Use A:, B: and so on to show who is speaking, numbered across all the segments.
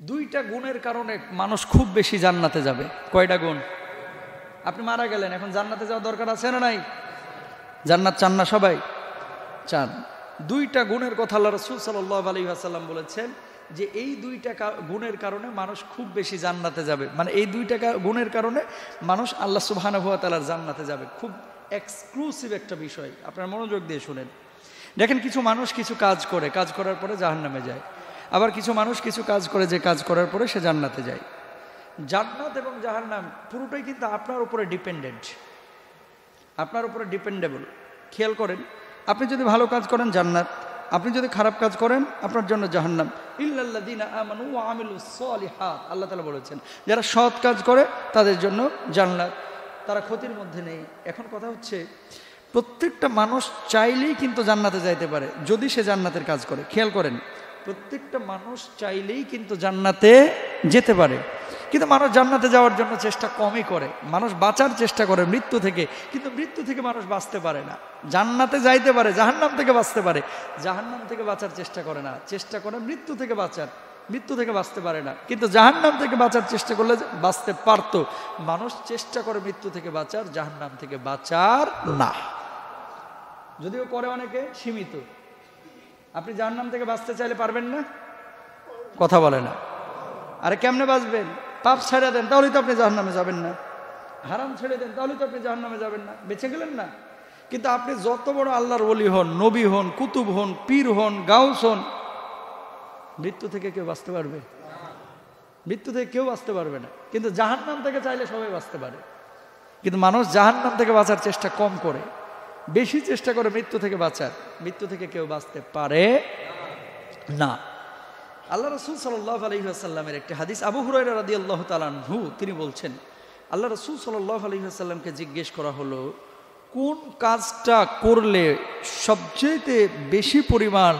A: দুইটা গুণের কারণে মানুষ খুব বেশি জান্নাতে যাবে। কয়টা গুণ? আপনি মারা গেলেন, এখন জান্নাতে যাওয়ার দরকার আছে না নাই? জান্নাত চান না সবাই? চান। দুইটা গুণের কথা আল্লাহ রসুল সাল্লাহ আলী আসাল্লাম বলেছেন যে এই দুইটা গুণের কারণে মানুষ খুব বেশি জান্নাতে যাবে। মানে এই দুইটা গুণের কারণে মানুষ আল্লাহ সুবাহানুভাতালার জান্নাতে যাবে। খুব এক্সক্লুসিভ একটা বিষয়। আপনার মনোযোগ দিয়ে শুনেন। দেখেন, কিছু মানুষ কিছু কাজ করে, কাজ করার পরে জাহান্নামে যায়। আবার কিছু মানুষ কিছু কাজ করে, যে কাজ করার পরে সে জান্নাতে যায়। জান্নাত এবং জাহান্নাম পুরোটাই কিন্তু আপনার উপরে ডিপেন্ডেন্ট আপনার উপরে ডিপেন্ডেবল খেয়াল করেন, আপনি যদি ভালো কাজ করেন, জান্নাত। আপনি যদি খারাপ কাজ করেন, আপনার জন্য জাহান্নাম। সলিহাত। আল্লাহ তালা বলেছেন, যারা সৎ কাজ করে, তাদের জন্য জান্নাত। তারা ক্ষতির মধ্যে নেই। এখন কথা হচ্ছে, প্রত্যেকটা মানুষ চাইলেই কিন্তু জান্নাতে যাইতে পারে, যদি সে জান্নাতের কাজ করে। খেয়াল করেন প্রত্যেকটা মানুষ চাইলেই কিন্তু জান্নাতে যেতে পারে। কিন্তু মানুষ জান্নাতে যাওয়ার জন্য চেষ্টা কমই করে। মানুষ বাঁচার চেষ্টা করে মৃত্যু থেকে, কিন্তু মৃত্যু থেকে মানুষ বাঁচতে পারে না। জান্নাতে যাইতে পারে, জাহান্নাম থেকে বাঁচতে পারে। জাহান্নাম থেকে বাঁচার চেষ্টা করে না। চেষ্টা করে মৃত্যু থেকে বাঁচার, মৃত্যু থেকে বাঁচতে পারে না। কিন্তু জাহান্নাম থেকে বাঁচার চেষ্টা করলে বাঁচতে পারতো। মানুষ চেষ্টা করে মৃত্যু থেকে বাঁচার, জাহান্নাম থেকে বাঁচার না। যদিও করে অনেকে সীমিত। আপনি জাহান্নাম থেকে বাঁচতে চাইলে পারবেন না? কথা বলে না। আরে কেমনে বাঁচবেন? পাপ ছেড়ে দেন তাহলেই তো আপনি জাহান্নামে যাবেন না। হারাম ছেড়ে দেন তাহলেই তো আপনি জাহান্নামে যাবেন না। বেঁচে গেলেন না? কিন্তু আপনি যত বড় আল্লাহর ওলি হন নবী হন কুতুব হন পীর হন গাউস হন মৃত্যু থেকে কেউ বাঁচতে পারবে? মৃত্যু থেকে কেউ বাঁচতে পারবে না। কিন্তু জাহান্নাম থেকে চাইলে সবাই বাঁচতে পারে। কিন্তু মানুষ জাহান্নাম থেকে বাঁচার চেষ্টা কম করে। বেশি চেষ্টা করে মৃত্যু থেকে বাঁচার। মৃত্যু থেকে কেউ বাঁচতে পারে না। আল্লাহ রসুল সাল্লাহ আলহিহাসাল্লামের একটি হাদিস, আবু হুরাই রাদি আল্লাহ তালানহু তিনি বলছেন, আল্লাহ রসুল সাল্লাহ আলহিহাসাল্লামকে জিজ্ঞেস করা হলো, কোন কাজটা করলে সবচেয়ে বেশি পরিমাণ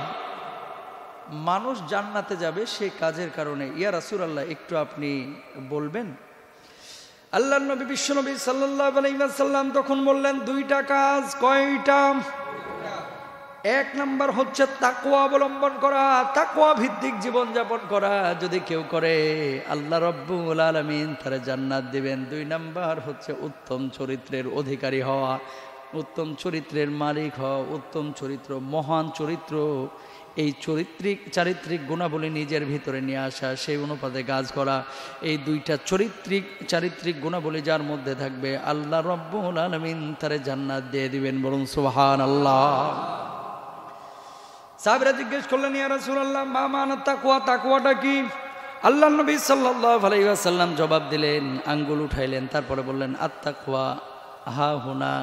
A: মানুষ জান্নাতে যাবে সেই কাজের কারণে? ইয়া রাসুল আল্লাহ একটু আপনি বলবেন? আল্লাহ নবী বিশ্বনবী সাল্লাহ আলাইসাল্লাম তখন বললেন, দুইটা কাজ, কয়টা? এক নাম্বার হচ্ছে তাকুয়া অবলম্বন করা তাকুয়া ভিত্তিক জীবন যাপন করা। যদি কেউ করে, আল্লাহ রব্বুল আলমিন তারা জান্নাত দিবেন। দুই নাম্বার হচ্ছে উত্তম চরিত্রের অধিকারী হওয়া। উত্তম চরিত্রের মালিক হওয়া উত্তম চরিত্র, মহান চরিত্র। এই চরিত্রিক, চারিত্রিক গুণাবলী নিজের ভিতরে নিয়ে আসা, সেই অনুপাতে কাজ করা। এই দুইটা চরিত্রিক, চারিত্রিক গুণাবলী যার মধ্যে থাকবে, আল্লাহ রব্বুল আলমিন তারে জান্নাত দিয়ে দিবেন বরং সুবহান আল্লাহ সাহেবরা জিজ্ঞেস করলেন, ইয়া রাসূলুল্লাহ, মা মানা তাকওয়া, তাকওয়াটা কি? আল্লাহ নবী সাল্লাল্লাহু আলাইহি ওয়াসাল্লাম জবাব দিলেন, আঙ্গুল উঠাইলেন, তারপরে বললেন, আত্তাকওয়া, হা হুনা।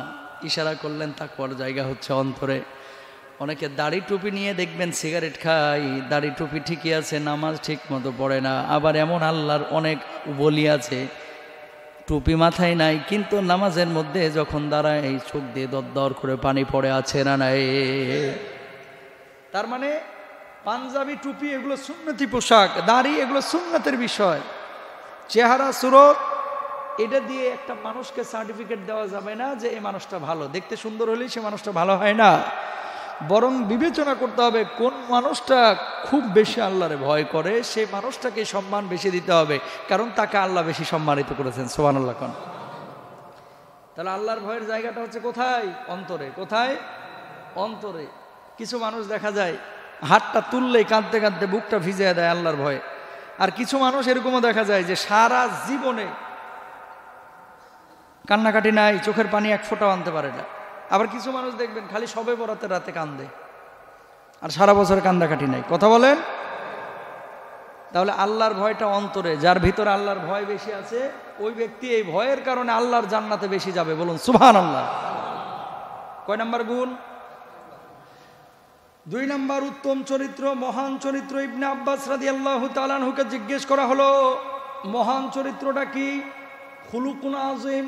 A: ইশারা করলেন তা তাকওয়ার জায়গা হচ্ছে অন্তরে। অনেকে দাড়ি টুপি নিয়ে দেখবেন, সিগারেট খাই দাড়ি টুপি ঠিকই আছে, নামাজ ঠিক মতো পড়ে না। আবার এমন আল্লাহর অনেক বলি আছে, টুপি মাথায় নাই, কিন্তু নামাজের মধ্যে যখন দাঁড়ায়, এই চোখ দিয়ে দর করে পানি পড়ে আছে না নাই? তার মানে পাঞ্জাবি টুপি এগুলো সুন্নতি পোশাক, দাড়ি এগুলো সুন্নতের বিষয়। চেহারা সুরত এটা দিয়ে একটা মানুষকে সার্টিফিকেট দেওয়া যাবে না যে এই মানুষটা ভালো। দেখতে সুন্দর হলেই সে মানুষটা ভালো হয় না। বরং বিবেচনা করতে হবে কোন মানুষটা খুব বেশি আল্লাহরে ভয় করে, সেই মানুষটাকে সম্মান বেশি দিতে হবে। কারণ তাকে আল্লাহ বেশি সম্মানিত করেছেন সোহান আল্লাহ খান তাহলে আল্লাহর ভয়ের জায়গাটা হচ্ছে কোথায়? অন্তরে। কোথায়? অন্তরে। কিছু মানুষ দেখা যায়, হাতটা তুললেই কাঁদতে কাঁদতে বুকটা ভিজিয়ে দেয় আল্লাহর ভয়ে। আর কিছু মানুষ এরকমও দেখা যায় যে সারা জীবনে কান্নাকাটি নাই, চোখের পানি এক ফোঁটাও আনতে পারে না। আবার কিছু মানুষ দেখবেন, খালি সবে বরাতে রাতে কান্দে। আর সারা বছর কান্দাকাটি নাই। কথা বলেন? তাহলে আল্লাহর ভয়টা অন্তরে, যার ভিতরে আল্লাহর ভয় বেশি আছে, ওই ব্যক্তি এই ভয়ের কারণে আল্লাহর জান্নাতে বেশি যাবে। বলুন সুভান আল্লাহ কয় নাম্বার গুণ? দুই নাম্বার উত্তম চরিত্র, মহান চরিত্র ইবনে আব্বাস রাদি আল্লাহ তালানহুকে জিজ্ঞেস করা হলো, মহান চরিত্রটা কি? খুলুকুন আজিম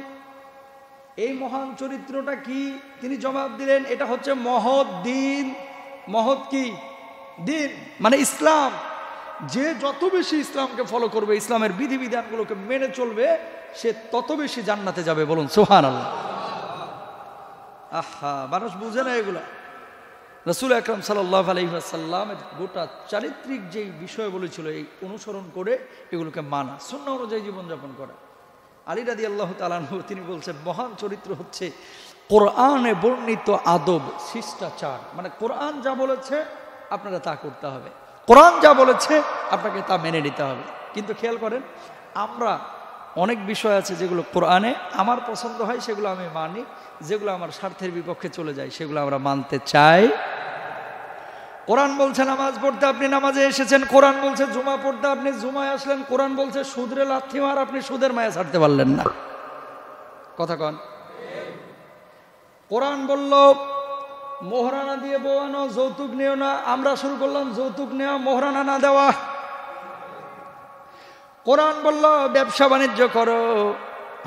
A: এই মহান চরিত্রটা কি? তিনি জবাব দিলেন, এটা হচ্ছে মহৎ দিন। মহৎ কি? দিন মানে ইসলাম। যে যত বেশি ইসলামকে ফলো করবে, ইসলামের বিধিবিধানগুলোকে মেনে চলবে, সে তত বেশি জান্নাতে যাবে। বলুন সোহান আল্লাহ আহা, মানুষ বুঝে না এগুলা। রসুল আকরম সাল্লাহ আলহিহাসাল্লামের গোটা চারিত্রিক যেই বিষয়গুলো ছিল, এই অনুসরণ করে এগুলোকে মানা শূন্য অনুযায়ী জীবনযাপন করা। আলী রাদি আল্লাহ তালানহু তিনি বলছেন, মহান চরিত্র হচ্ছে কোরআনে বর্ণিত আদব, শিষ্টাচার। মানে কোরআন যা বলেছে, আপনারা তা করতে হবে। কোরআন যা বলেছে, আপনাকে তা মেনে নিতে হবে। কিন্তু খেয়াল করেন, আমরা অনেক বিষয় আছে যেগুলো কোরআনে আমার পছন্দ হয়, সেগুলো আমি মানি। যেগুলো আমার স্বার্থের বিপক্ষে চলে যায়, সেগুলো আমরা মানতে চাই। কোরআন বলছে নামাজ পড়তে আপনি নামাজে এসেছেন, কোরআন বলছে জুমা পড়তে আপনি জুমায় আসলেন, কোরআন বলছে সুদরে লাথি মার, আপনি সুদের মায়া ছাড়তে পারলেন না। কথা কন। কোরআন বলল, মোহরানা দিয়ে বোয়ানো যৌতুক নিও না, আমরা শুরু করলাম যৌতুক নেওয়া, মোহরানা না দেওয়া। কোরআন বলল, ব্যবসা বাণিজ্য করো,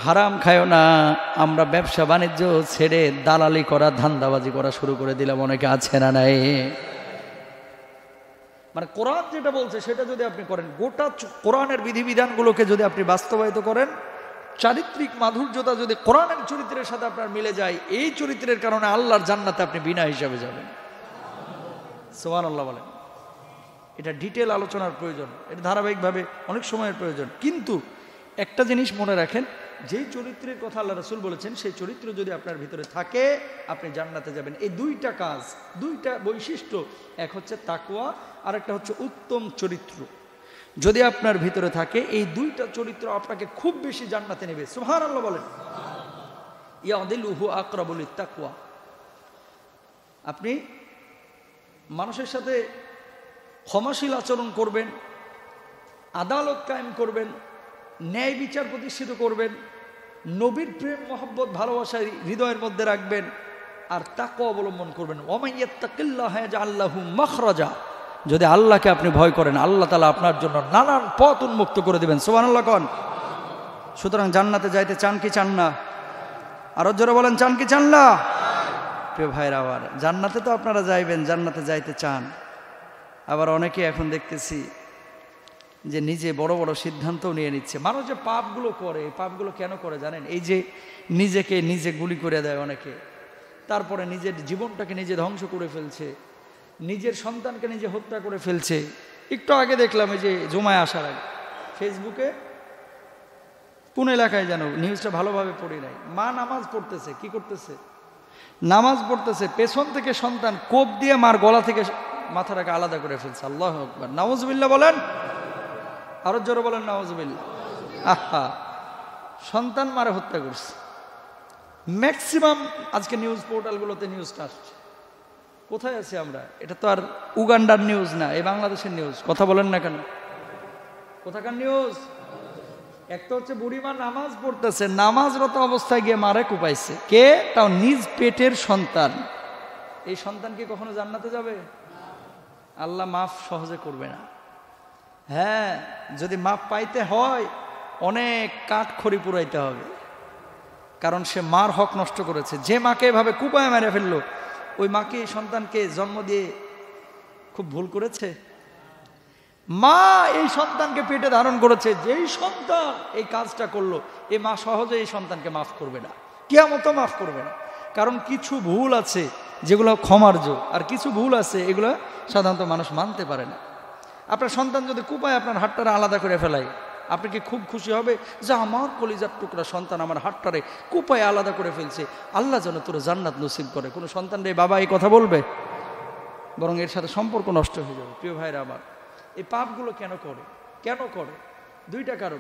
A: হারাম খায়ও না, আমরা ব্যবসা বাণিজ্য ছেড়ে দালালি করা, ধান্দাবাজি করা শুরু করে দিলাম, অনেকে আছে না নাই? মানে কোরআন যেটা বলছে, সেটা যদি আপনি করেন, গোটা কোরআনের বিধিবিধানগুলোকে যদি আপনি বাস্তবায়িত করেন, চারিত্রিক মাধুর্যতা যদি কোরআনের চরিত্রের সাথে আপনার মিলে যায়, এই চরিত্রের কারণে আল্লাহর জান্নাতে আপনি বিনা হিসাবে যাবেন। সোহান আল্লাহ বলেন। এটা ডিটেল আলোচনার প্রয়োজন, এটা ধারাবাহিকভাবে অনেক সময়ের প্রয়োজন। কিন্তু একটা জিনিস মনে রাখেন যেই চরিত্রের কথা আল্লাহ রসুল বলেছেন, সেই চরিত্র যদি আপনার ভিতরে থাকে, আপনি জান্নাতে যাবেন। এই দুইটা কাজ, দুইটা বৈশিষ্ট্য, এক হচ্ছে তাকুয়া আর একটা হচ্ছে উত্তম চরিত্র। যদি আপনার ভিতরে থাকে, এই দুইটা চরিত্র আপনাকে খুব বেশি জান্নাতে নেবে। সুহার আল্লাহ বলেন। ইয়াদিল উহু আকরাবুল তাকুয়া আপনি মানুষের সাথে ক্ষমাশীল আচরণ করবেন, আদালত কায়েম করবেন, ন্যায় বিচার প্রতিষ্ঠিত করবেন নবীর প্রেম, মহব্বত, ভালোবাসা হৃদয়ের মধ্যে রাখবেন আর তাকে অবলম্বন করবেন। আল্লাহু মখরাজা। যদি আল্লাহকে আপনি ভয় করেন, আল্লাহ তালা আপনার জন্য নানান পথ উন্মুক্ত করে দেবেন। সোমান আল্লাহ কন। সুতরাং জান্নাতে যাইতে চান কি চান না? আরও জোরে বলেন, চান কি চান না? প্রিয় ভাইরা আবার জান্নাতে তো আপনারা যাইবেন, জান্নাতে যাইতে চান। আবার অনেকে এখন দেখতেছি যে নিজে বড় বড় সিদ্ধান্তও নিয়ে নিচ্ছে। মানুষ যে পাপগুলো করে, এই পাপগুলো কেন করে জানেন? এই যে নিজেকে নিজে গুলি করে দেয় অনেকে, তারপরে নিজের জীবনটাকে নিজে ধ্বংস করে ফেলছে, নিজের সন্তানকে নিজে হত্যা করে ফেলছে। একটু আগে দেখলাম এই যে জমায় আসার আগে, ফেসবুকে কোন এলাকায় যেন নিউজটা ভালোভাবে পড়ি নাই। মা নামাজ পড়তেছে, কি করতেছে? নামাজ পড়তেছে, পেছন থেকে সন্তান কোপ দিয়ে মার গলা থেকে মাথাটাকে আলাদা করে ফেলছে। আল্লাহ আকবর। নওয়াজবিল্লা বলেন আরও জোরে বলেন নওয়াজবিল্লা আহা, সন্তান মারে হত্যা করছে। ম্যাক্সিমাম আজকে নিউজ পোর্টালগুলোতে নিউজটা আসছে। কোথায় আছি আমরা? এটা তো আর উগান্ডার নিউজ না, এই বাংলাদেশের নিউজ কথা বলেন না কেন? কোথাকার নিউজ একটা হচ্ছে বুড়িমা নামাজ পড়তেছে, নামাজরত অবস্থায় গিয়ে মারে কুপাইছে। কে? তাও নিজ পেটের সন্তান। এই সন্তান কি কখনো জান্নাতে যাবে? আল্লাহ মাফ সহজে করবে না। হ্যাঁ যদি মাপ পাইতে হয়, অনেক কাঠ খড়ি পুরাইতে হবে। কারণ সে মার হক নষ্ট করেছে। যে মাকে এভাবে কুপায় মেরে ফেলল, ওই মাকে সন্তানকে জন্ম দিয়ে খুব ভুল করেছে? মা এই সন্তানকে পেটে ধারণ করেছে। যেই সন্তান এই কাজটা করল এই মা সহজে এই সন্তানকে মাফ করবে না। কেয়ামতো মাফ করবে না। কারণ কিছু ভুল আছে, যেগুলো ক্ষমার্য, আর কিছু ভুল আছে, এগুলো সাধারণত মানুষ মানতে পারে না। আপনার সন্তান যদি কুপায়, আপনার হাতটারে আলাদা করে ফেলায়। আপনি কি খুব খুশি হবে? যে আমার কলিজার টুকরা সন্তান আমার হাতটারে কুপায় আলাদা করে ফেলছে। আল্লাহ যেন তোর জান্নাত নসিব করে। কোনো সন্তান রে বাবা এই কথা বলবে? বরং এর সাথে সম্পর্ক নষ্ট হয়ে যাবে। প্রিয় ভাইরা আমার, এই পাপগুলো কেন করে? কেন করে? দুইটা কারণ।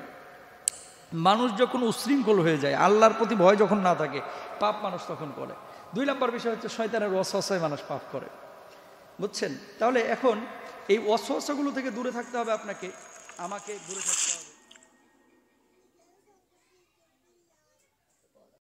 A: মানুষ যখন উশৃঙ্খল হয়ে যায়, আল্লাহর প্রতি ভয় যখন না থাকে, পাপ মানুষ তখন করে। দুই নম্বর বিষয় হচ্ছে, শয়তানের অসহসায় মানুষ পাপ করে। বুঝছেন? তাহলে এখন এই অসহসাগুলো থেকে দূরে থাকতে হবে আপনাকে আমাকে দূরে থাকতে হবে।